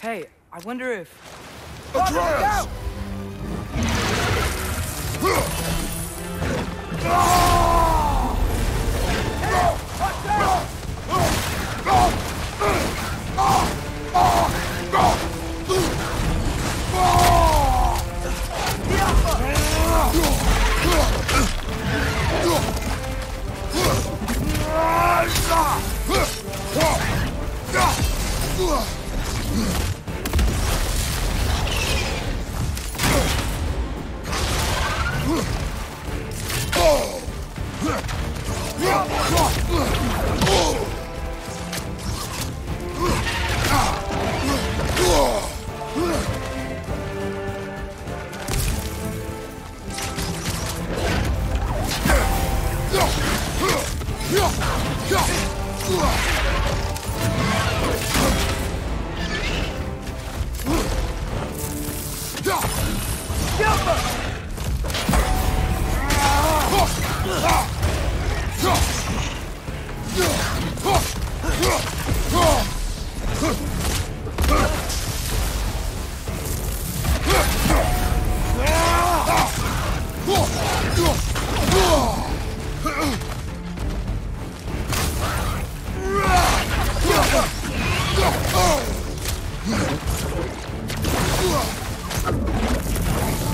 Hey, I wonder if... Atreus! Ready!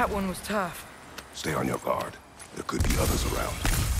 That one was tough. Stay on your guard. There could be others around.